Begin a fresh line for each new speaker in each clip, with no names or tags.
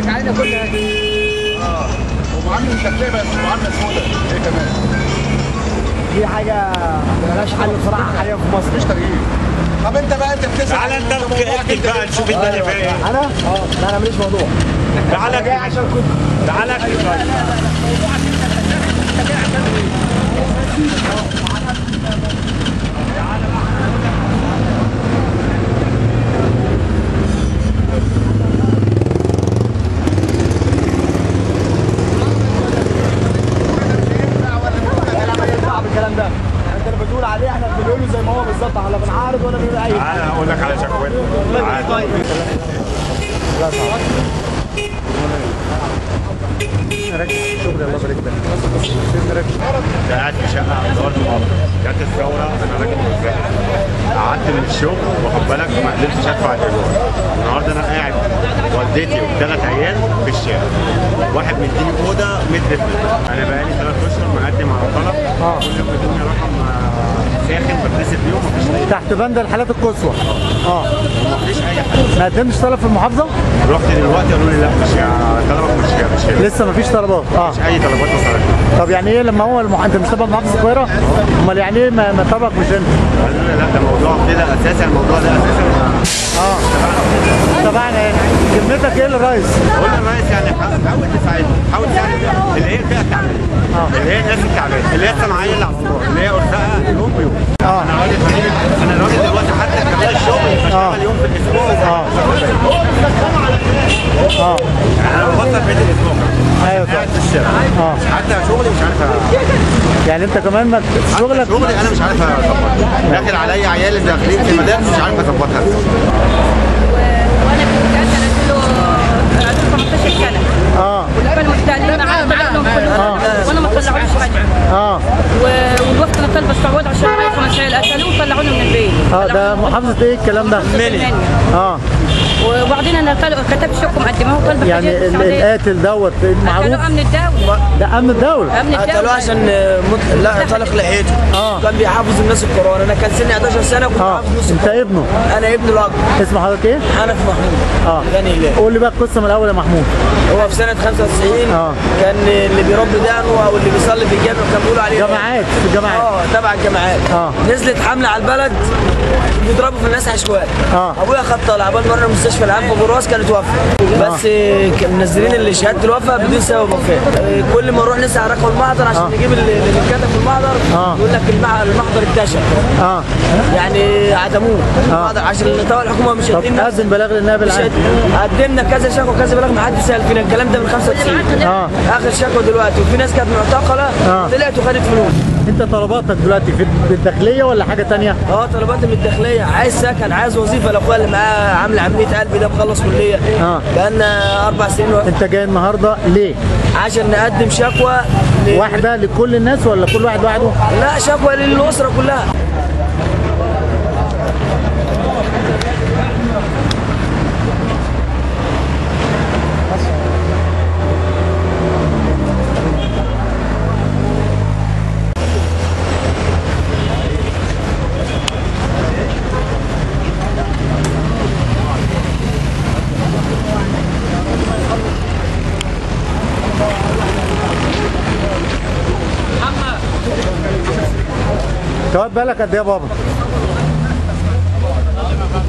ده علينا كلها
آه ومعامله مكتبه بس معامله سوداء إيه كمان
دي حاجة ملهاش حل بصراحه حاليا في مصر
مفيش تغيير طب انت بقى انت بتسال
تعالى انت اكتب بقى نشوف الدنيا فيها إيه
أنا آه لا أنا ماليش موضوع
تعالى
جاي عشان كنت
تعالى اكتب بقى
صعب الكلام ده. انت اللي بتقول عليه إحنا بنقوله زي ما هو بالظبط إحنا بنعارض ولا بنقول اي
تعالى أقول لك على قاعد في شقه على ارض الأرض جت الثوره أنا راجل مزاح قعدت من الشغل واخد بالك ما قدرتش ادفع الايجار النهارده أنا قاعد والدتي وثلاث عيال في الشارع واحد مديني اوضه متر في. أنا بقالي ثلاث اشهر مقدم على طلب كل ما يدوني رقم آه، ساخن مفيش
تحت بند الحالات القصوى. آه.
مفيش أي حاجة.
ما قدمتش طلب في المحافظة؟
رحت دلوقتي قالوا لي لا مش طلبك مش مش.
لسه ما فيش طلبات. آه.
مش أي طلبات وصلت
طب يعني إيه لما هو المح... أنت مش تبع محافظة القاهرة؟ أمال يعني إيه ما, ما طلبك مش أنت؟
قالوا لي لا ده موضوع كده أساسا الموضوع ده أساسا
آه. تبعنا هنا كلمتك إيه للرئيس؟
قول للرئيس يعني حا- حاول تساعدني حاول تساعد اللي هي فئة تعبانه اللي هي الناس التعبانه اللي هي الصناعية اللي على الصور اللي هي ارفقها يوم. بيوم
آه.
أنا راجل فقير أنا راجل دلوقتي حتى كمان الشغل بشتغل يوم في الأسبوع.
آه. آه.
يعني أنا بفضل بيت الأسبوع.
أيوه.
قاعد في الشارع.
آه.
حتى شغلي مش عارف
يعني أنت كمان ما شغلك
شغلي أنا مش عارف اظبطها داخل عليا عيال داخلين في مدارس مش عارف أظبطها
وأنا في المدرسة أنا له 15 سنه آه مستقلين معايا طلع لهم كلهم وأنا ما طلعونيش
حاجة.
آه. والوقت أنا طالبه استعوض عشان معايا خمس عيال قتلوه وطلعوني من البيت.
آه ده محافظة إيه الكلام ده؟
منيا
آه.
وبعدين أنا كتبت شكوى مقدمه وطالبه
يعني. القاتل دوت معروف؟
قتلوه أمن الدولة.
ده أمن الدولة.
أمن
قتلوه
الدولة
عشان مط... لا طلق لحيته.
آه.
كان بيحافظ الناس القرآن أنا كان سني 11 سنة كنت
آه.
حافظ نص أنت.
ابنه؟
أنا ابن الاكبر
اسم حضرتك إيه؟
حنف محمود.
آه.
غني الله
قول لي بقى القصة من الأول يا محمود.
هو في سنة 95
آه.
كان اللي بيربي دقنه أو اللي بيصلي في الجامع كان بيقولوا عليه
جامعات في الجامعات
آه تبع الجامعات
آه.
نزلت حملة على البلد بيضربوا في الناس عشوائي
آه.
أبويا خد طالع عبال مرة المستشفى العام في ابو راس كانت وفاه بس آه. منزلين اللي شهاده الوفاه بدون سبب وفاه كل ما نروح نسعى رقم المحضر عشان
آه.
نجيب اللي كتب في المحضر
آه.
يقول لك المحضر اتكشف
آه.
يعني عدموه. المحضر عشان طبعا الحكومة مش هتدينا
قدم بلاغ للنائب العام
قدمنا كذا شكوى كذا بلاغ ما حدش سأل فينا. الكلام ده من 95
آه.
آخر شكوى دلوقتي وفي ناس كانت معتقلة
آه.
طلعت وخدت فلوس.
انت طلباتك دلوقتي في الداخلية ولا حاجة تانية؟
آه طلبات من الداخلية. عايز سكن عايز وظيفة. لاخويا اللي معاه عامل عملية قلب ده مخلص كلية.
آه.
بقالنا أربع سنين و-
انت جاي النهارده ليه؟
عشان نقدم شكوى ل...
واحدة لكل الناس ولا كل واحد لوحده؟
لا شكوى للأسرة كلها.
انت واقف بالك قد إيه يا بابا؟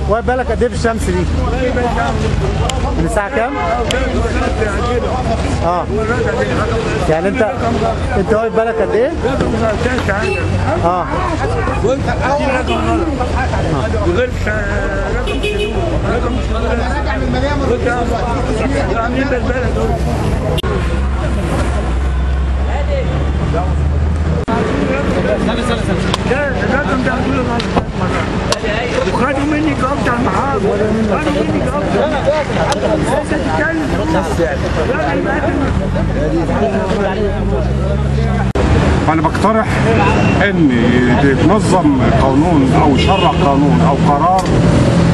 واقف بالك قد إيه في الشمس دي؟ من الساعة كام؟ آه. يعني أنت أنت واقف بالك قد إيه؟ آه.
وخدوا
أنا بقترح ان يتنظم قانون أو يشرع قانون أو قرار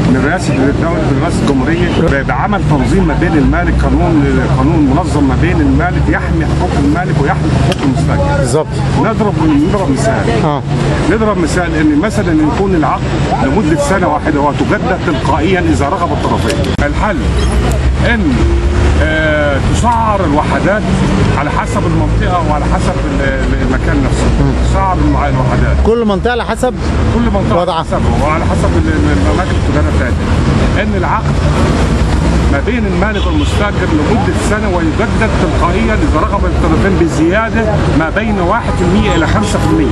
من رئاسه الدولة من رئاسة الجمهورية بعمل تنظيم ما بين المالك قانون قانون منظم ما بين المالك يحمي حقوق المالك ويحمي حقوق المستاجر
بالظبط.
نضرب نضرب مثال.
آه.
نضرب مثال إن مثلا يكون العقد لمدة سنة واحدة وتجدد تلقائيا إذا رغب الطرفين. الحل إن آه تسعر الوحدات على حسب المنطقة وعلى حسب ال- ال- المكان تسعر المع- الوحدات
كل منطقة على حسب
كل منطقة
وضعها.
حسبها وعلى حسب ال- ال- الاماكن التجاريه بتاعتها. إن العقد ما بين المالك والمستأجر لمدة سنة ويجدد تلقائيا إذا رغب الطرفين بزيادة ما بين 1% إلى 5%.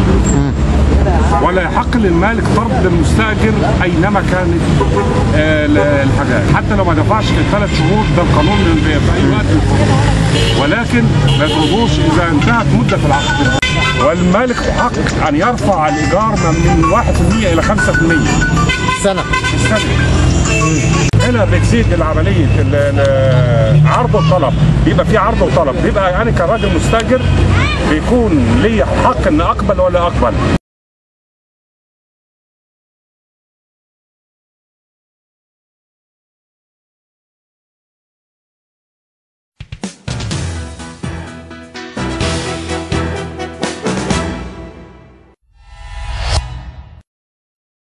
ولا يحق للمالك طرد المستأجر أينما كانت آه، ال- الحاجات حتى لو ما دفعش الثلاث شهور ده القانون في اي وقت. ولكن ما يطردوش إذا انتهت مدة العقد والمالك حق أن يرفع الإيجار من 1% إلى 5%
سنة.
في السنة هنا بتزيد العملية ال- ال- عرض وطلب بيبقى في عرض وطلب. بيبقى أنا كراجل مستأجر بيكون لي حق ان أقبل ولا أقبل.